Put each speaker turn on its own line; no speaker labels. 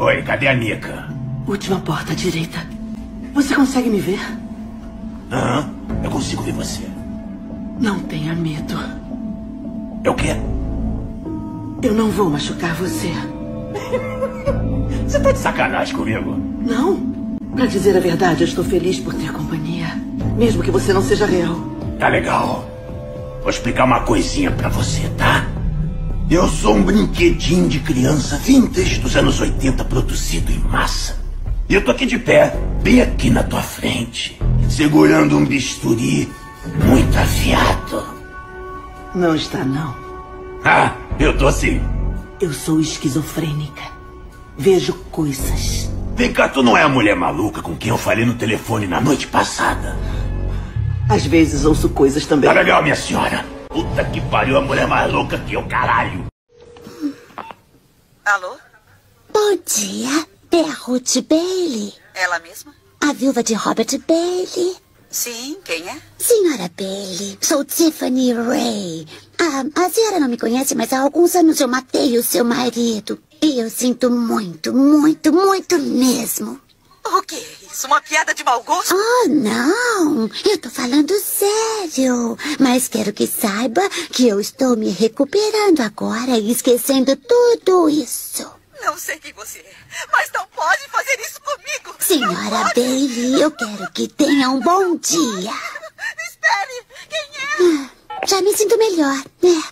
Oi, cadê a Nika?
Última porta à direita. Você consegue me ver?
Aham, eu consigo ver você.
Não tenha medo.
É o quê?
Eu não vou machucar você.
Você tá de sacanagem comigo?
Não. Pra dizer a verdade, eu estou feliz por ter companhia. Mesmo que você não seja real.
Tá legal. Vou explicar uma coisinha pra você, tá? Eu sou um brinquedinho de criança vintage dos anos 80 produzido em massa. E eu tô aqui de pé, bem aqui na tua frente, segurando um bisturi muito afiado.
Não está, não.
Ah, eu tô sim.
Eu sou esquizofrênica. Vejo coisas.
Vem cá, tu não é a mulher maluca com quem eu falei no telefone na noite passada?
Às vezes ouço coisas também.
Tá legal, minha senhora. Puta que pariu, a mulher mais louca que eu, caralho.
Alô?
Bom dia, é a Ruth Bailey,
Ela mesma?
a viúva de Robert Bailey.
Sim, quem é?
Senhora Bailey, sou Tiffany Ray. Ah, a senhora não me conhece, mas há alguns anos eu matei o seu marido. E eu sinto muito, muito, muito mesmo.
O que é isso? Uma piada de mau gosto?
Oh, não! Eu tô falando sério. Mas quero que saiba que eu estou me recuperando agora e esquecendo tudo isso.
Não sei quem você é, mas não pode fazer isso comigo.
Senhora Bailey, eu quero que tenha um bom dia.
Espere, quem é?
Já me sinto melhor, né?